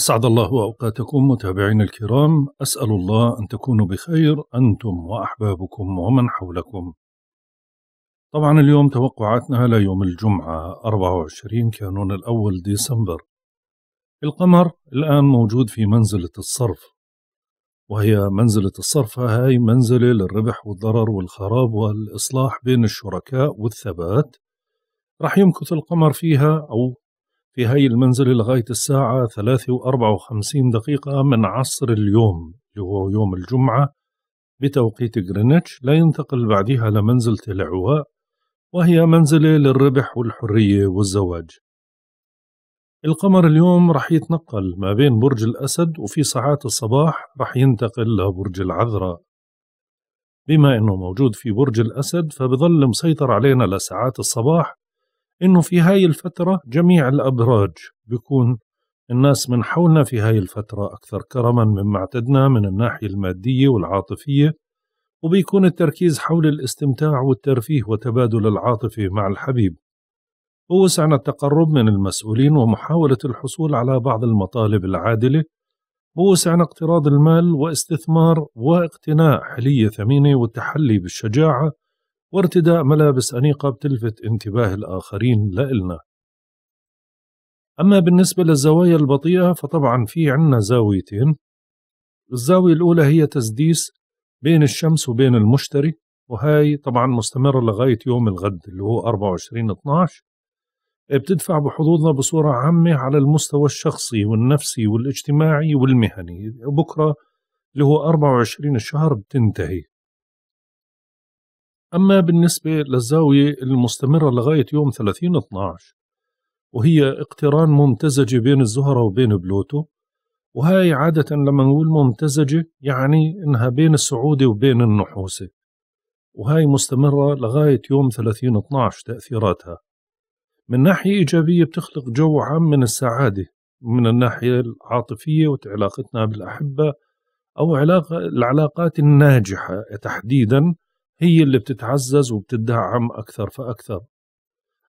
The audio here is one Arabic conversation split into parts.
أسعد الله أوقاتكم متابعين الكرام. أسأل الله أن تكونوا بخير أنتم وأحبابكم ومن حولكم. طبعا اليوم توقعاتنا ليوم الجمعة 24 كانون الأول ديسمبر. القمر الآن موجود في منزلة الصرف وهي منزلة الصرف هاي منزلة للربح والضرر والخراب والإصلاح بين الشركاء والثبات. راح يمكث القمر فيها أو في هاي المنزلة لغاية الساعة ثلاثة وأربعة وخمسين دقيقة من عصر اليوم اللي هو يوم الجمعة بتوقيت جرينتش لا ينتقل بعدها لمنزلة العواء وهي منزلة للربح والحرية والزواج. القمر اليوم رح يتنقل ما بين برج الأسد وفي ساعات الصباح رح ينتقل لبرج العذراء. بما أنه موجود في برج الأسد فبظل مسيطر علينا لساعات الصباح إنه في هاي الفترة جميع الأبراج بيكون الناس من حولنا في هاي الفترة أكثر كرما مما اعتدنا من الناحية المادية والعاطفية وبيكون التركيز حول الاستمتاع والترفيه وتبادل العاطفة مع الحبيب. ووسعنا التقرب من المسؤولين ومحاولة الحصول على بعض المطالب العادلة. ووسعنا اقتراض المال واستثمار واقتناء حلية ثمينة والتحلي بالشجاعة وارتداء ملابس أنيقة بتلفت انتباه الآخرين لإلنا. أما بالنسبة للزوايا البطيئة فطبعا في عنا زاويتين. الزاوية الأولى هي تسديس بين الشمس وبين المشتري وهاي طبعا مستمرة لغاية يوم الغد اللي هو 24 12 بتدفع بحظوظنا بصورة عامة على المستوى الشخصي والنفسي والاجتماعي والمهني. بكرة اللي هو 24 الشهر بتنتهي. أما بالنسبة للزاوية المستمرة لغاية يوم 30 12 وهي اقتران ممتزجة بين الزهرة وبين بلوتو وهاي عادة لما نقول ممتزجة يعني إنها بين السعودة وبين النحوسة وهاي مستمرة لغاية يوم 30 12 تأثيراتها. من ناحية إيجابية بتخلق جو عام من السعادة من الناحية العاطفية وعلاقتنا بالأحبة أو علاقة العلاقات الناجحة تحديدا هي اللي بتتعزز وبتدعم أكثر فأكثر.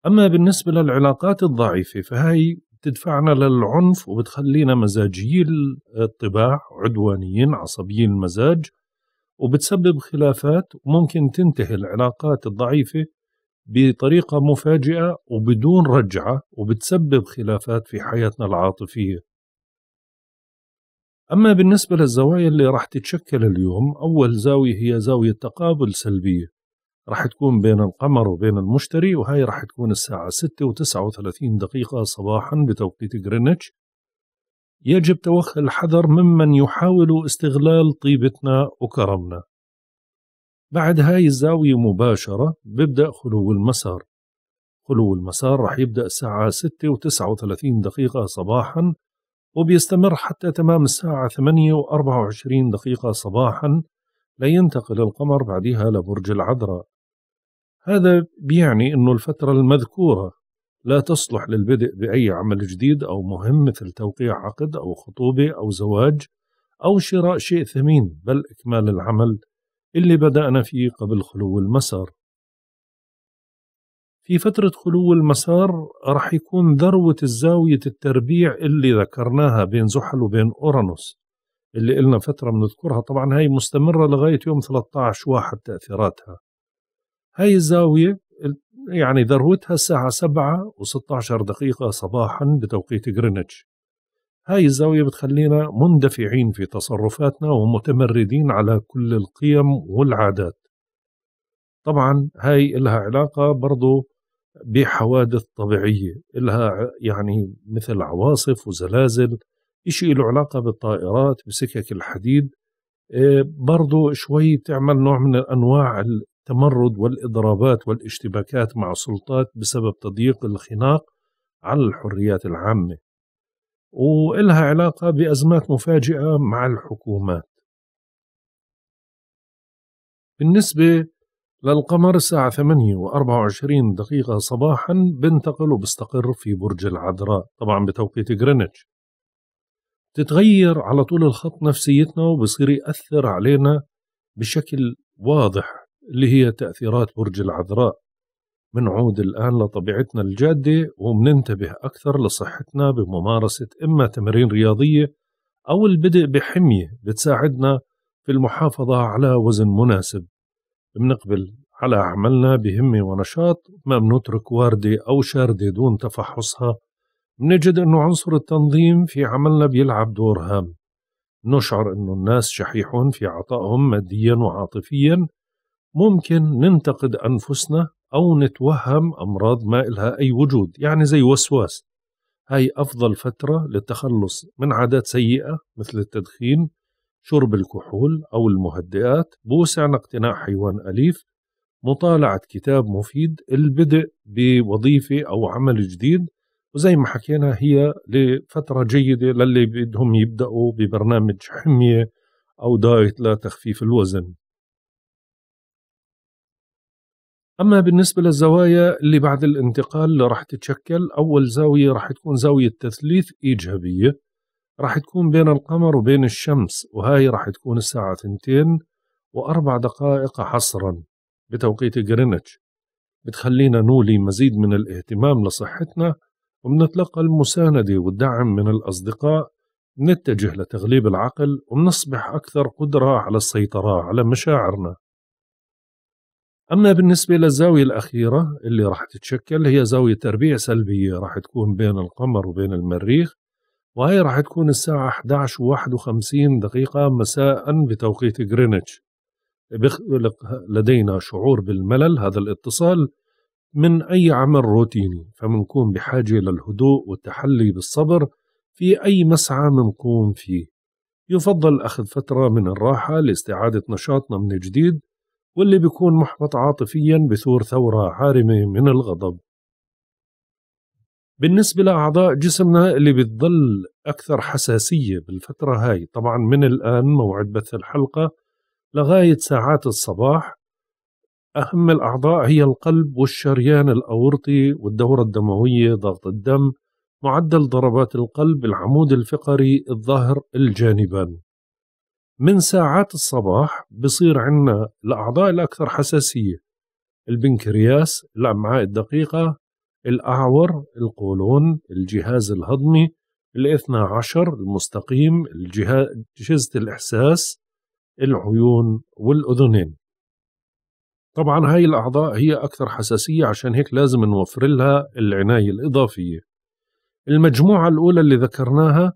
أما بالنسبة للعلاقات الضعيفة فهي بتدفعنا للعنف وبتخلينا مزاجي الطباع عدوانيين عصبيين المزاج وبتسبب خلافات وممكن تنتهي العلاقات الضعيفة بطريقة مفاجئة وبدون رجعة وبتسبب خلافات في حياتنا العاطفية. أما بالنسبة للزوايا اللي راح تتشكل اليوم أول زاوية هي زاوية تقابل سلبية. راح تكون بين القمر وبين المشتري وهي راح تكون الساعة 6 و39 دقيقة صباحا بتوقيت غرينتش. يجب توخي الحذر ممن يحاول استغلال طيبتنا وكرمنا. بعد هاي الزاوية مباشرة بيبدأ خلو المسار. خلو المسار راح يبدأ الساعة 6 و39 دقيقة صباحا وبيستمر حتى تمام الساعة 8 و24 دقيقة صباحا لينتقل القمر بعدها لبرج العذراء. هذا بيعني أنه الفترة المذكورة لا تصلح للبدء بأي عمل جديد أو مهم مثل توقيع عقد أو خطوبة أو زواج أو شراء شيء ثمين بل إكمال العمل اللي بدأنا فيه قبل خلو المسار. في فترة خلو المسار راح يكون ذروة الزاوية التربيع اللي ذكرناها بين زحل وبين أورانوس اللي إلنا فترة بنذكرها طبعا هاي مستمرة لغاية يوم 13 واحد تأثيراتها. هاي الزاوية يعني ذروتها الساعة 7 و16 دقيقة صباحا بتوقيت غرينتش. هاي الزاوية بتخلينا مندفعين في تصرفاتنا ومتمردين على كل القيم والعادات. طبعا هاي إلها علاقة برضو بحوادث طبيعية إلها يعني مثل عواصف وزلازل إشي له علاقة بالطائرات بسكك الحديد. إيه، برضو شوي بتعمل نوع من أنواع التمرد والإضرابات والاشتباكات مع السلطات بسبب تضييق الخناق على الحريات العامة. وإلها علاقة بأزمات مفاجئة مع الحكومات. بالنسبة للقمر الساعة 8 و24 دقيقة صباحا بنتقل وبستقر في برج العذراء طبعا بتوقيت غرينتش. تتغير على طول الخط نفسيتنا وبصير يأثر علينا بشكل واضح اللي هي تأثيرات برج العذراء. منعود الآن لطبيعتنا الجادة ومننتبه أكثر لصحتنا بممارسة إما تمارين رياضية أو البدء بحمية بتساعدنا في المحافظة على وزن مناسب. بنقبل على عملنا بهمة ونشاط ما بنترك واردة أو شاردة دون تفحصها. بنجد أنه عنصر التنظيم في عملنا بيلعب دور هام. نشعر أنه الناس شحيحون في عطائهم ماديا وعاطفيا. ممكن ننتقد أنفسنا أو نتوهم أمراض ما إلها أي وجود يعني زي وسواس. هاي أفضل فترة للتخلص من عادات سيئة مثل التدخين شرب الكحول أو المهدئات بوسعنا اقتناء حيوان أليف مطالعة كتاب مفيد البدء بوظيفة أو عمل جديد وزي ما حكينا هي لفترة جيدة للي بدهم يبدأوا ببرنامج حمية أو دايت لتخفيف الوزن. أما بالنسبة للزوايا اللي بعد الانتقال راح تتشكل أول زاوية راح تكون زاوية تثليث إيجابية. راح تكون بين القمر وبين الشمس وهاي راح تكون الساعة ثنتين وأربع دقائق حصرا بتوقيت جرينتش بتخلينا نولي مزيد من الاهتمام لصحتنا وبنتلقى المساندة والدعم من الأصدقاء. نتجه لتغليب العقل ونصبح أكثر قدرة على السيطرة على مشاعرنا. أما بالنسبة للزاوية الأخيرة اللي راح تتشكل هي زاوية تربيع سلبية راح تكون بين القمر وبين المريخ. وهي راح تكون الساعة 11 و 51 دقيقة مساء بتوقيت غرينتش. بيخلق لدينا شعور بالملل هذا الاتصال من أي عمل روتيني. فمنكون بحاجة للهدوء والتحلي بالصبر في أي مسعى منقوم فيه. يفضل أخذ فترة من الراحة لاستعادة نشاطنا من جديد واللي بيكون محبط عاطفيا بثور ثورة عارمة من الغضب. بالنسبة لأعضاء جسمنا اللي بتظل أكثر حساسية بالفترة هاي طبعا من الآن موعد بث الحلقة لغاية ساعات الصباح أهم الأعضاء هي القلب والشريان الأورطي والدورة الدموية ضغط الدم معدل ضربات القلب العمود الفقري الظهر الجانبان. من ساعات الصباح بصير عندنا الأعضاء الأكثر حساسية البنكرياس الأمعاء الدقيقة الأعور القولون الجهاز الهضمي الاثنى عشر المستقيم جهاز الإحساس العيون والأذنين. طبعا هاي الأعضاء هي أكثر حساسية عشان هيك لازم نوفر لها العناية الإضافية. المجموعة الأولى اللي ذكرناها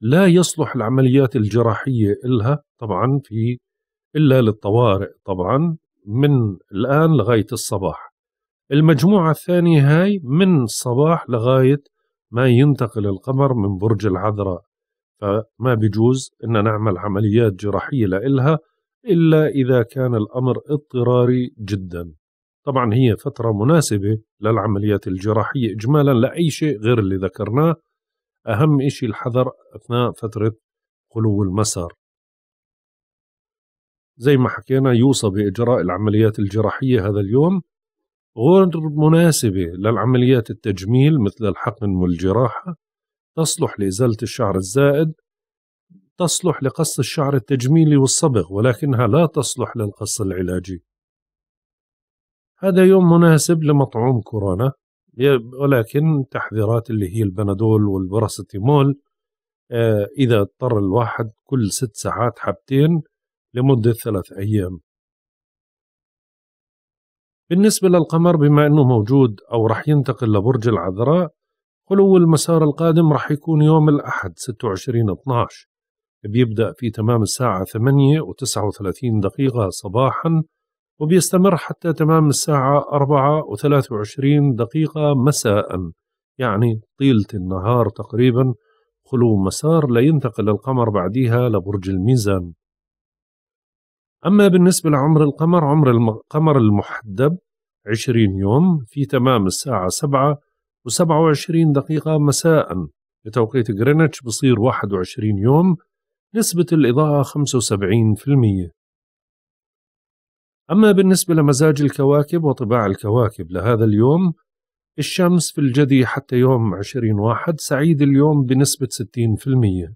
لا يصلح العمليات الجراحية إلها طبعا في إلا للطوارئ طبعا من الآن لغاية الصباح. المجموعة الثانية هاي من الصباح لغاية ما ينتقل القمر من برج العذراء. فما بيجوز أن نعمل عمليات جراحية لإلها إلا إذا كان الأمر اضطراري جدا. طبعا هي فترة مناسبة للعمليات الجراحية إجمالا لأي شيء غير اللي ذكرناه. أهم إشي الحذر أثناء فترة خلو المسار. زي ما حكينا يوصى بإجراء العمليات الجراحية هذا اليوم غير مناسبة للعمليات التجميل مثل الحقن والجراحة تصلح لإزالة الشعر الزائد تصلح لقص الشعر التجميلي والصبغ ولكنها لا تصلح للقص العلاجي. هذا يوم مناسب لمطعوم كورونا ولكن تحذيرات اللي هي البنادول والبراستيمول آه، إذا اضطر الواحد كل ست ساعات حبتين لمدة ثلاث أيام. بالنسبة للقمر بما أنه موجود أو رح ينتقل لبرج العذراء خلو المسار القادم رح يكون يوم الأحد 26 12 بيبدأ في تمام الساعة 8 و39 دقيقة صباحا وبيستمر حتى تمام الساعة 4 و23 دقيقة مساء. يعني طيلة النهار تقريبا. خلو مسار لينتقل القمر بعديها لبرج الميزان. أما بالنسبة لعمر القمر عمر القمر المحدب 20 يوم في تمام الساعة 7 و27 دقيقة مساء. بتوقيت غرينتش بصير 21 يوم نسبة الإضاءة 75% أما بالنسبة لمزاج الكواكب وطباع الكواكب لهذا اليوم الشمس في الجدي حتى يوم 20 واحد سعيد اليوم بنسبة 60%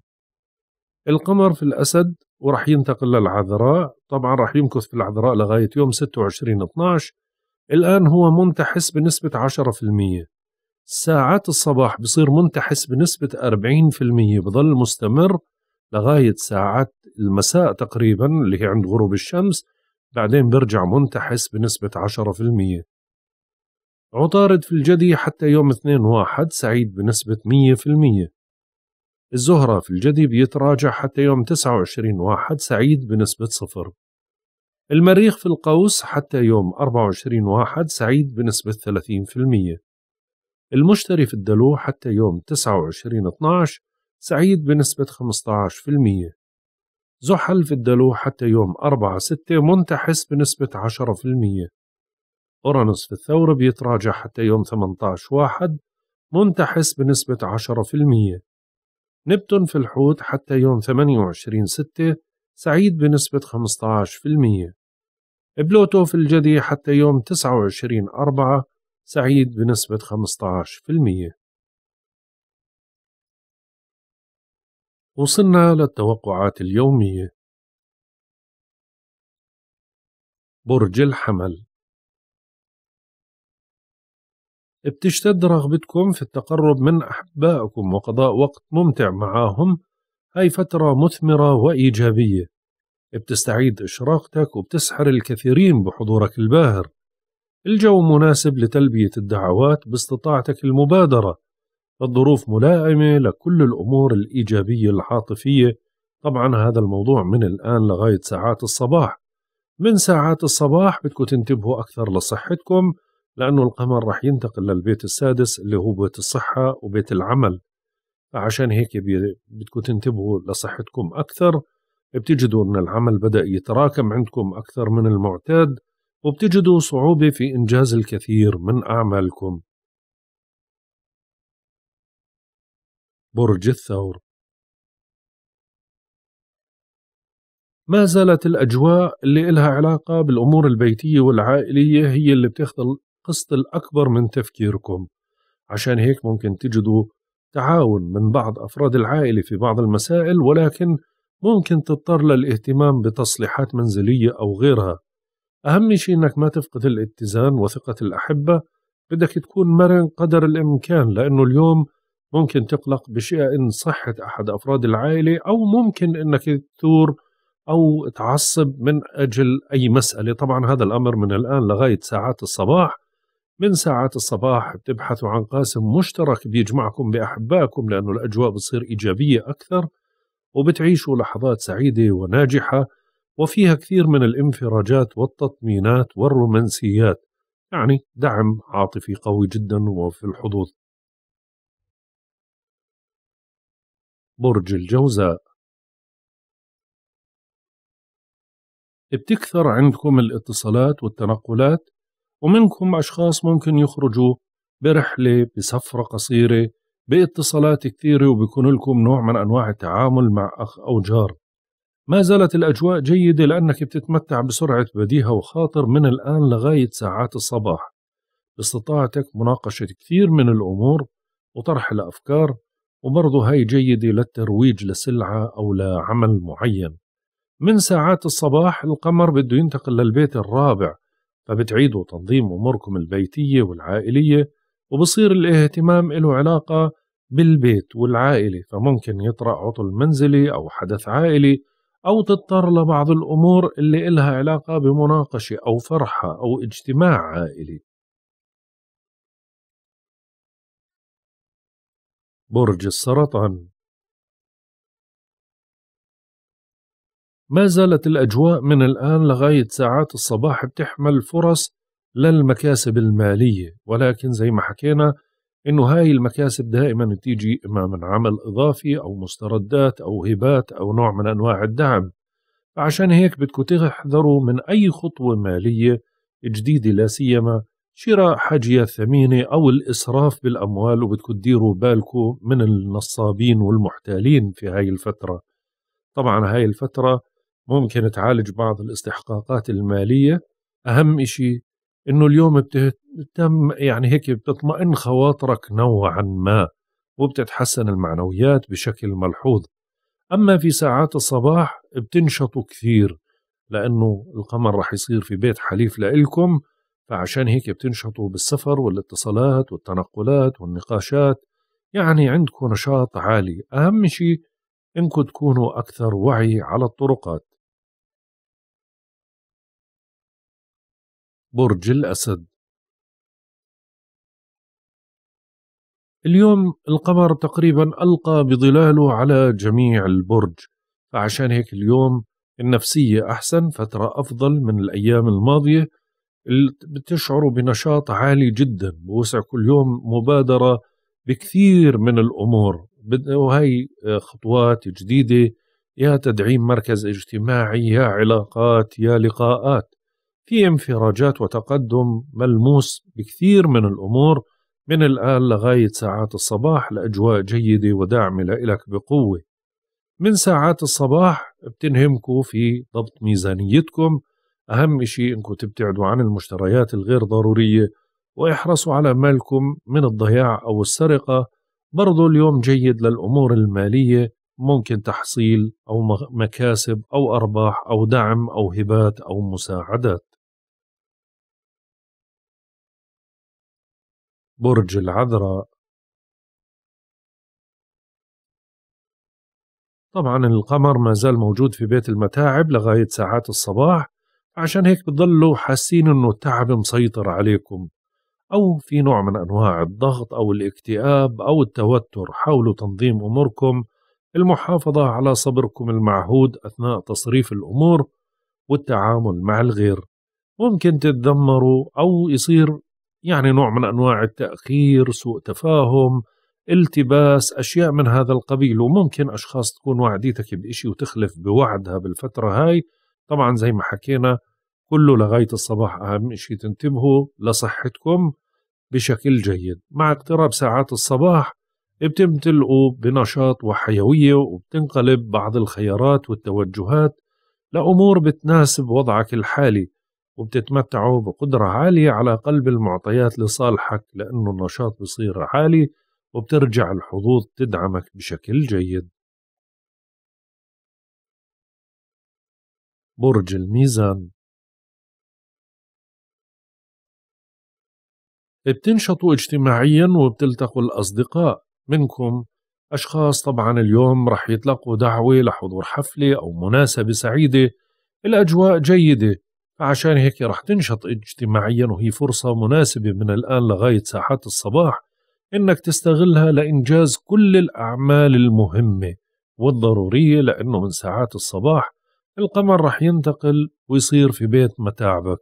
القمر في الأسد ورح ينتقل للعذراء. طبعا رح يمكث في العذراء لغاية يوم 26 12 الآن هو منتحس بنسبة 10% ساعات الصباح بصير منتحس بنسبة 40% بظل مستمر لغاية ساعات المساء تقريبا اللي هي عند غروب الشمس. بعدين برجع منتحس بنسبة 10% عطارد في الجدي حتى يوم 2 واحد سعيد بنسبة 100% الزهرة في الجدي بيتراجع حتى يوم 29 واحد سعيد بنسبة صفر. المريخ في القوس حتى يوم 24 واحد سعيد بنسبة 30% المشتري في الدلو حتى يوم 29 12 سعيد بنسبة 15% زحل في الدلو حتى يوم 4 6 منتحس بنسبة 10% أورانوس في الثور بيتراجع حتى يوم 18 واحد منتحس بنسبة 10% نبتون في الحوت حتى يوم 28 6 سعيد بنسبة 15% بلوتو في الجدي حتى يوم 29 4 سعيد بنسبة 15% وصلنا للتوقعات اليومية. برج الحمل. بتشتد رغبتكم في التقرب من أحبائكم وقضاء وقت ممتع معاهم هاي فترة مثمرة وإيجابية. بتستعيد إشراقتك وبتسحر الكثيرين بحضورك الباهر. الجو مناسب لتلبية الدعوات باستطاعتك المبادرة. الظروف ملائمة لكل الأمور الإيجابية العاطفية. طبعا هذا الموضوع من الآن لغاية ساعات الصباح. من ساعات الصباح بدكم تنتبهوا أكثر لصحتكم لأنه القمر رح ينتقل للبيت السادس اللي هو بيت الصحة وبيت العمل. فعشان هيك بدكم تنتبهوا لصحتكم أكثر. بتجدوا أن العمل بدأ يتراكم عندكم أكثر من المعتاد وبتجدوا صعوبة في إنجاز الكثير من أعمالكم. برج الثور. ما زالت الأجواء اللي إلها علاقة بالأمور البيتية والعائلية هي اللي بتاخذ القسط الأكبر من تفكيركم. عشان هيك ممكن تجدوا تعاون من بعض أفراد العائلة في بعض المسائل ولكن ممكن تضطر للاهتمام بتصليحات منزلية أو غيرها. أهم شيء إنك ما تفقد الاتزان وثقة الأحبة. بدك تكون مرن قدر الإمكان لأنه اليوم ممكن تقلق بشيء صحة أحد أفراد العائلة أو ممكن إنك تثور أو تعصب من أجل أي مسألة. طبعا هذا الأمر من الآن لغاية ساعات الصباح. من ساعات الصباح بتبحثوا عن قاسم مشترك بيجمعكم بأحبائكم لأنه الأجواء بتصير إيجابية أكثر وبتعيشوا لحظات سعيدة وناجحة وفيها كثير من الانفراجات والتطمينات والرومانسيات يعني دعم عاطفي قوي جدا وفي الحدوث برج الجوزاء. بتكثر عندكم الاتصالات والتنقلات ومنكم أشخاص ممكن يخرجوا برحلة بسفرة قصيرة باتصالات كثيرة وبيكون لكم نوع من أنواع التعامل مع أخ أو جار. ما زالت الأجواء جيدة لأنك بتتمتع بسرعة بديهة وخاطر من الآن لغاية ساعات الصباح. باستطاعتك مناقشة كثير من الأمور وطرح الأفكار وبرضه هاي جيدة للترويج لسلعة أو لعمل معين. من ساعات الصباح القمر بده ينتقل للبيت الرابع فبتعيدوا تنظيم أموركم البيتية والعائلية وبصير الاهتمام له علاقة بالبيت والعائلة. فممكن يطرأ عطل منزلي أو حدث عائلي أو تضطر لبعض الأمور اللي إلها علاقة بمناقشة أو فرحة أو اجتماع عائلي. برج السرطان. ما زالت الأجواء من الآن لغاية ساعات الصباح بتحمل فرص للمكاسب المالية. ولكن زي ما حكينا إنه هاي المكاسب دائما تيجي إما من عمل إضافي أو مستردات أو هبات أو نوع من أنواع الدعم. فعشان هيك بدكم تحذروا من أي خطوة مالية جديدة لا سيما شراء حاجيات ثمينة أو الإسراف بالأموال وبدكم تديروا بالكم من النصابين والمحتالين في هاي الفترة. طبعا هاي الفترة ممكن تعالج بعض الاستحقاقات المالية. أهم إشي إنه اليوم بتهتم يعني هيك بتطمئن خواطرك نوعا ما وبتتحسن المعنويات بشكل ملحوظ. أما في ساعات الصباح بتنشطوا كثير لأنه القمر رح يصير في بيت حليف لإلكم فعشان هيك بتنشطوا بالسفر والاتصالات والتنقلات والنقاشات. يعني عندكم نشاط عالي. أهم شيء إنكم تكونوا أكثر وعي على الطرقات. برج الأسد. اليوم القمر تقريبا ألقى بظلاله على جميع البرج فعشان هيك اليوم النفسية أحسن فترة أفضل من الأيام الماضية. بتشعروا بنشاط عالي جدا بوسع كل يوم مبادرة بكثير من الأمور. وهي خطوات جديدة يا تدعيم مركز اجتماعي يا علاقات يا لقاءات. في انفراجات وتقدم ملموس بكثير من الأمور. من الآن لغاية ساعات الصباح الأجواء جيدة وداعمة لإلك بقوة. من ساعات الصباح بتنهمكوا في ضبط ميزانيتكم. أهم إشي إنكم تبتعدوا عن المشتريات الغير ضرورية وإحرصوا على مالكم من الضياع أو السرقة. برضو اليوم جيد للأمور المالية ممكن تحصيل أو مكاسب أو أرباح أو دعم أو هبات أو مساعدات. برج العذراء. طبعا القمر ما زال موجود في بيت المتاعب لغاية ساعات الصباح عشان هيك بتضلوا حاسين إنه التعب مسيطر عليكم أو في نوع من أنواع الضغط أو الاكتئاب أو التوتر حاولوا تنظيم أموركم المحافظة على صبركم المعهود أثناء تصريف الأمور والتعامل مع الغير. ممكن تتذمروا أو يصير يعني نوع من أنواع التأخير سوء تفاهم التباس أشياء من هذا القبيل. وممكن أشخاص تكون وعديتك بإشي وتخلف بوعدها بالفترة هاي. طبعا زي ما حكينا كله لغاية الصباح أهم شيء تنتبهوا لصحتكم بشكل جيد. مع اقتراب ساعات الصباح بتمتلئوا بنشاط وحيوية وبتنقلب بعض الخيارات والتوجهات لأمور بتناسب وضعك الحالي. وبتتمتعوا بقدرة عالية على قلب المعطيات لصالحك لأنه النشاط بصير عالي وبترجع الحظوظ تدعمك بشكل جيد. برج الميزان. بتنشطوا اجتماعيا وبتلتقوا الأصدقاء. منكم أشخاص طبعا اليوم رح يتلقوا دعوة لحضور حفلة أو مناسبة سعيدة الأجواء جيدة. فعشان هيك رح تنشط اجتماعيا وهي فرصة مناسبة من الآن لغاية ساعات الصباح إنك تستغلها لإنجاز كل الأعمال المهمة والضرورية لأنه من ساعات الصباح القمر رح ينتقل ويصير في بيت متاعبك.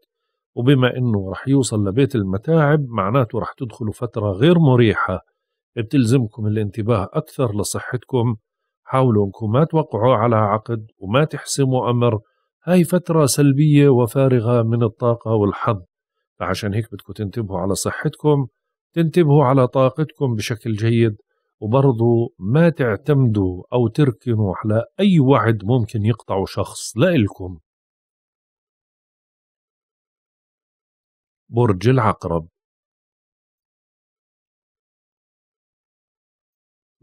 وبما إنه رح يوصل لبيت المتاعب معناته رح تدخلوا فترة غير مريحة. بتلزمكم الانتباه أكثر لصحتكم. حاولوا إنكم ما توقعوا على عقد وما تحسموا أمر. هاي فترة سلبية وفارغة من الطاقة والحظ. فعشان هيك بدكم تنتبهوا على صحتكم تنتبهوا على طاقتكم بشكل جيد وبرضو ما تعتمدوا أو تركنوا على أي وعد ممكن يقطعوا شخص لإلكم برج العقرب.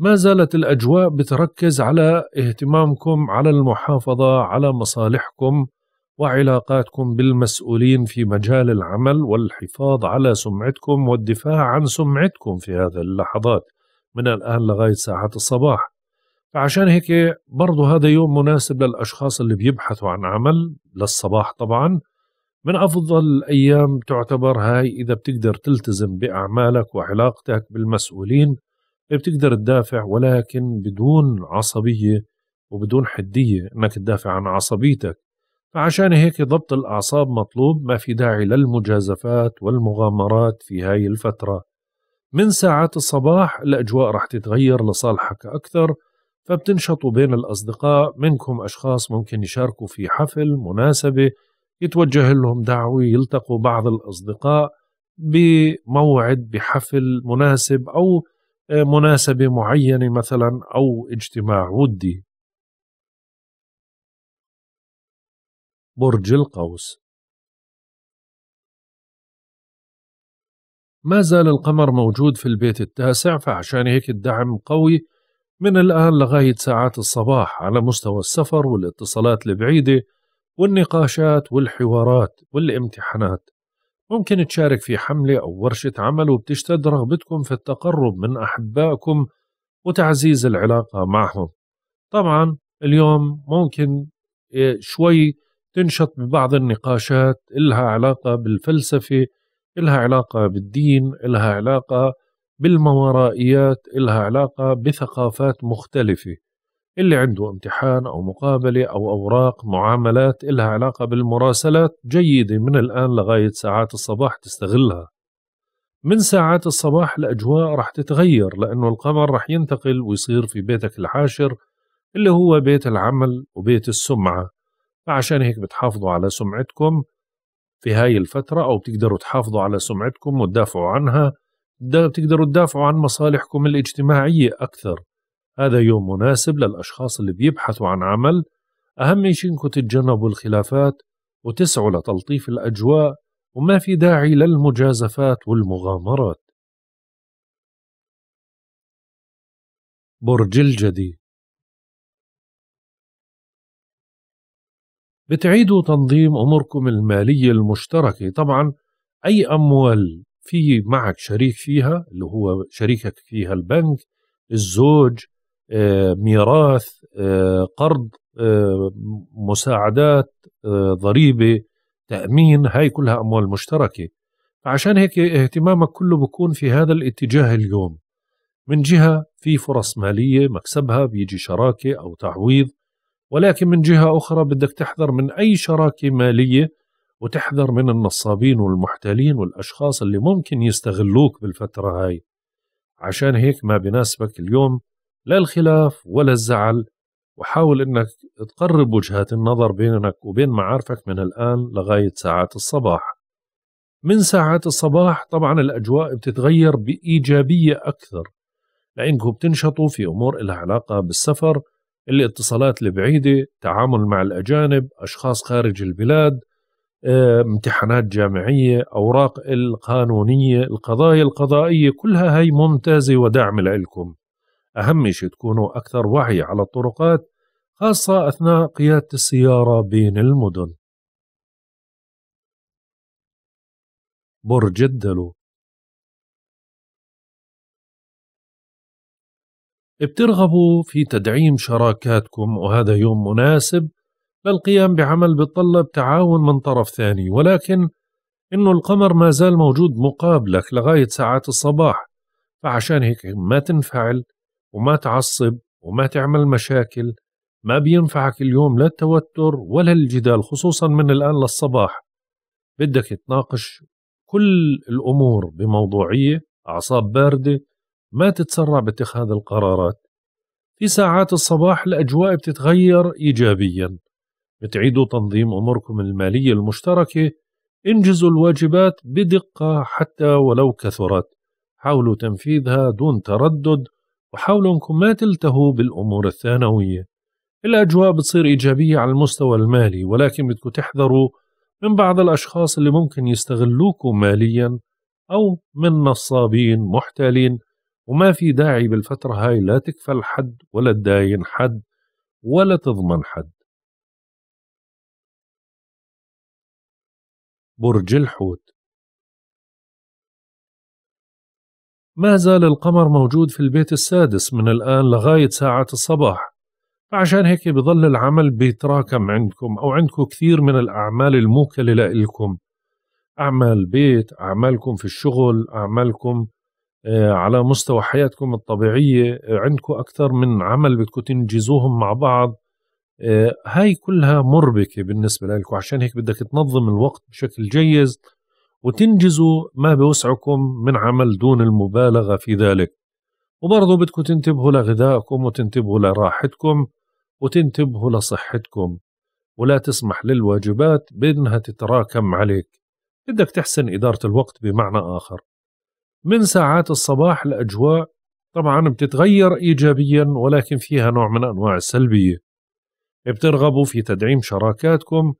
ما زالت الأجواء بتركز على اهتمامكم على المحافظة على مصالحكم وعلاقاتكم بالمسؤولين في مجال العمل والحفاظ على سمعتكم والدفاع عن سمعتكم في هذه اللحظات من الآن لغاية ساعات الصباح. فعشان هيك برضو هذا يوم مناسب للأشخاص اللي بيبحثوا عن عمل للصباح طبعا. من أفضل الأيام تعتبر هاي إذا بتقدر تلتزم بأعمالك وعلاقتك بالمسؤولين بتقدر تدافع ولكن بدون عصبية وبدون حدية انك تدافع عن عصبيتك. فعشان هيك ضبط الأعصاب مطلوب ما في داعي للمجازفات والمغامرات في هاي الفترة. من ساعات الصباح الأجواء رح تتغير لصالحك أكثر فبتنشطوا بين الأصدقاء منكم أشخاص ممكن يشاركوا في حفل مناسبة يتوجه لهم دعوة يلتقوا بعض الأصدقاء بموعد بحفل مناسب أو مناسبة معينة مثلا أو اجتماع ودي. برج القوس. ما زال القمر موجود في البيت التاسع فعشان هيك الدعم قوي. من الآن لغاية ساعات الصباح على مستوى السفر والاتصالات البعيدة والنقاشات والحوارات والامتحانات. ممكن تشارك في حملة أو ورشة عمل وبتشتد رغبتكم في التقرب من أحبائكم وتعزيز العلاقة معهم. طبعا اليوم ممكن إيه، شوي تنشط ببعض النقاشات إلها علاقة بالفلسفة إلها علاقة بالدين إلها علاقة بالماورائيات إلها علاقة بثقافات مختلفة. اللي عنده امتحان أو مقابلة أو أوراق معاملات إلها علاقة بالمراسلات جيدة من الآن لغاية ساعات الصباح تستغلها. من ساعات الصباح الأجواء رح تتغير لأنه القمر رح ينتقل ويصير في بيتك العاشر اللي هو بيت العمل وبيت السمعة. فعشان هيك بتحافظوا على سمعتكم في هاي الفترة أو بتقدروا تحافظوا على سمعتكم وتدافعوا عنها بتقدروا تدافعوا عن مصالحكم الاجتماعية أكثر. هذا يوم مناسب للأشخاص اللي بيبحثوا عن عمل. أهم شيء إنكم تتجنبوا الخلافات وتسعوا لتلطيف الأجواء وما في داعي للمجازفات والمغامرات. برج الجدي بتعيدوا تنظيم أموركم المالية المشتركة. طبعا أي أموال في معك شريك فيها اللي هو شريكك فيها البنك الزوج ميراث آه، قرض آه، مساعدات ضريبة تأمين هاي كلها أموال مشتركة. فعشان هيك اهتمامك كله بكون في هذا الاتجاه اليوم. من جهة في فرص مالية مكسبها بيجي شراكة أو تعويض ولكن من جهة أخرى بدك تحذر من أي شراكة مالية وتحذر من النصابين والمحتالين والأشخاص اللي ممكن يستغلوك بالفترة هاي. عشان هيك ما بناسبك اليوم لا الخلاف ولا الزعل وحاول إنك تقرب وجهات النظر بينك وبين معارفك من الآن لغاية ساعات الصباح. من ساعات الصباح طبعا الأجواء بتتغير بإيجابية أكثر لأنكم بتنشطوا في أمور لها علاقة بالسفر الاتصالات البعيدة تعامل مع الأجانب أشخاص خارج البلاد آه، امتحانات جامعية أوراق القانونية القضايا القضائية كلها هاي ممتازة ودعم لكم. أهم شيء تكونوا أكثر وعي على الطرقات خاصة أثناء قيادة السيارة بين المدن. برج الدلو بترغبوا في تدعيم شراكاتكم وهذا يوم مناسب للقيام بعمل بيتطلب تعاون من طرف ثاني. ولكن إنه القمر ما زال موجود مقابلك لغاية ساعات الصباح فعشان هيك ما تنفعل. وما تعصب وما تعمل مشاكل ما بينفعك اليوم لا التوتر ولا الجدال خصوصا من الآن للصباح. بدك تناقش كل الأمور بموضوعية أعصاب باردة ما تتسرع باتخاذ القرارات. في ساعات الصباح الأجواء بتتغير إيجابيا. بتعيدوا تنظيم أموركم المالية المشتركة انجزوا الواجبات بدقة حتى ولو كثرت. حاولوا تنفيذها دون تردد وحاولوا انكم ما تلتهوا بالأمور الثانوية. الاجواء بتصير إيجابية على المستوى المالي ولكن بدكم تحذروا من بعض الأشخاص اللي ممكن يستغلوكم ماليا أو من نصابين محتالين. وما في داعي بالفترة هاي لا تكفل حد ولا تداين حد ولا تضمن حد. برج الحوت. ما زال القمر موجود في البيت السادس من الآن لغاية ساعة الصباح. فعشان هيك بظل العمل بيتراكم عندكم أو عندكم كثير من الأعمال الموكلة لإلكم. أعمال بيت أعمالكم في الشغل أعمالكم آه، على مستوى حياتكم الطبيعية. عندكم أكثر من عمل بدكم تنجزوهم مع بعض. آه، هاي كلها مربكة بالنسبة لكم عشان هيك بدك تنظم الوقت بشكل جيد. وتنجزوا ما بوسعكم من عمل دون المبالغة في ذلك. وبرضو بدكم تنتبهوا لغذائكم وتنتبهوا لراحتكم وتنتبهوا لصحتكم. ولا تسمح للواجبات بأنها تتراكم عليك. بدك تحسن إدارة الوقت بمعنى آخر. من ساعات الصباح الأجواء طبعا بتتغير إيجابيا ولكن فيها نوع من أنواع السلبية. بترغبوا في تدعيم شراكاتكم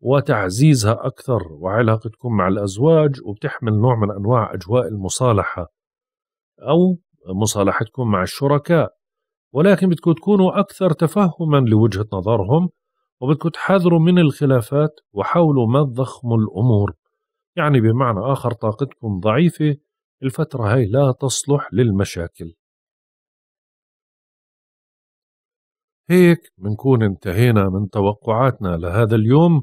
وتعزيزها أكثر وعلاقتكم مع الأزواج وبتحمل نوع من أنواع أجواء المصالحة أو مصالحتكم مع الشركاء. ولكن بدكم تكونوا أكثر تفهما لوجهة نظرهم وبدكم تحذروا من الخلافات وحاولوا ما تضخموا الأمور. يعني بمعنى آخر طاقتكم ضعيفة الفترة هاي لا تصلح للمشاكل. هيك بنكون انتهينا من توقعاتنا لهذا اليوم.